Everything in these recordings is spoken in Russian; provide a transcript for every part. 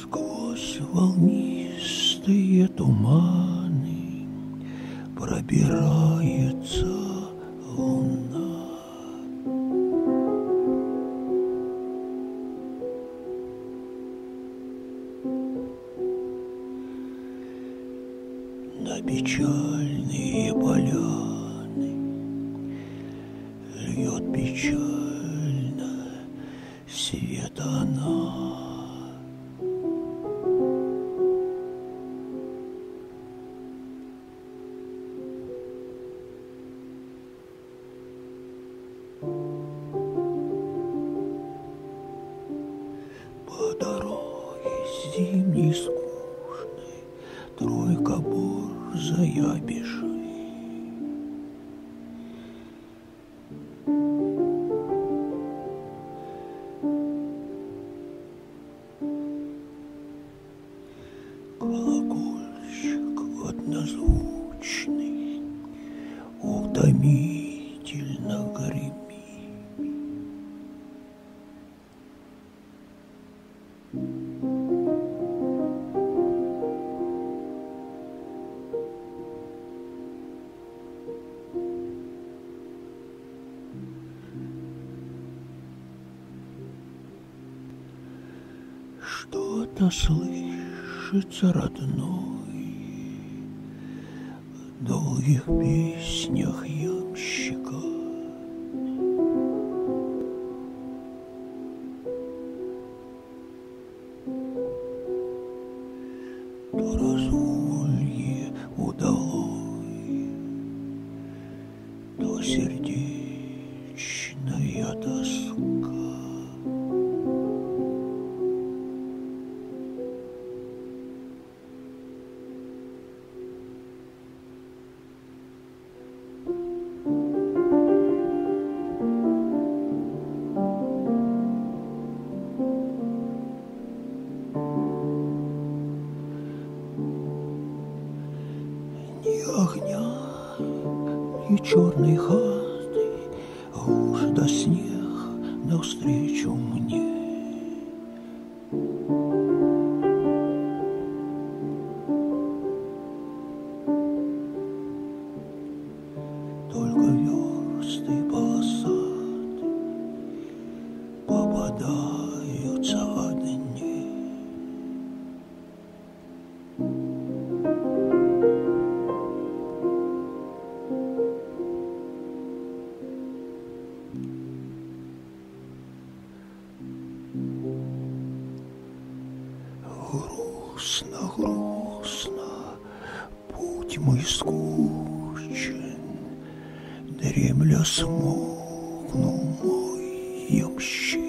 Сквозь волнистые туманы пробирается бежит. Колокольчик однозвучный Утомительно Что-то слышится родной В долгих песнях ямщика. Огня, ни черной хаты, Уж до снег навстречу мне. Грустно, грустно, путь мой скучен, Дремля смолкнул мой ямщик.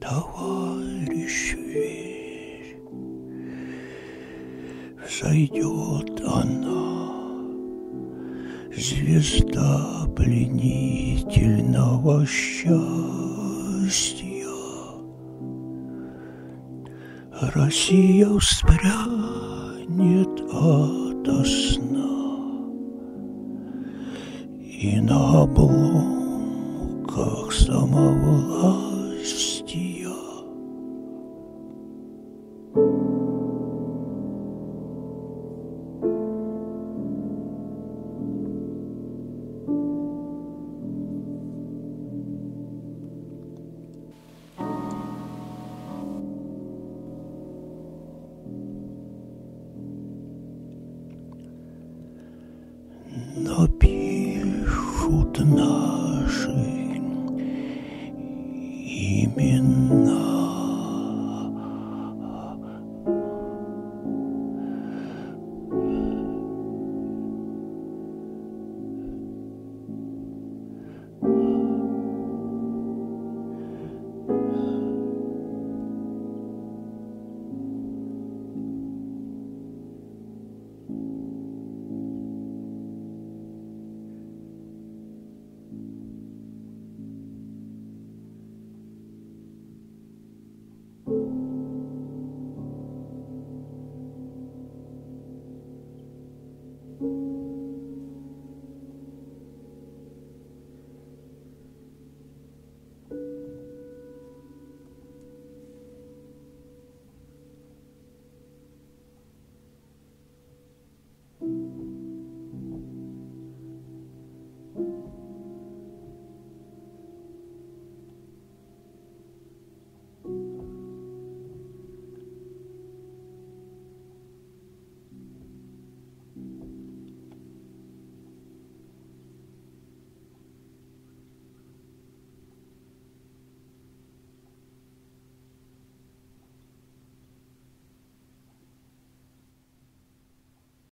Товарищ, верь, Взойдет она, звезда пленительного счастья. Россия вспрянет ото сна И на обломках наши имена.